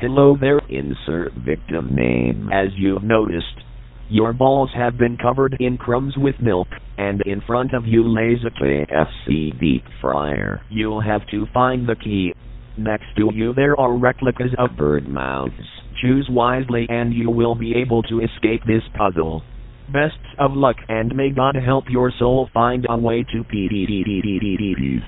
Hello there, insert victim name. As you've noticed, your balls have been covered in crumbs with milk, and in front of you lays a KFC deep fryer. You'll have to find the key. Next to you there are replicas of bird mouths. Choose wisely and you will be able to escape this puzzle. Best of luck and may God help your soul find a way to peace.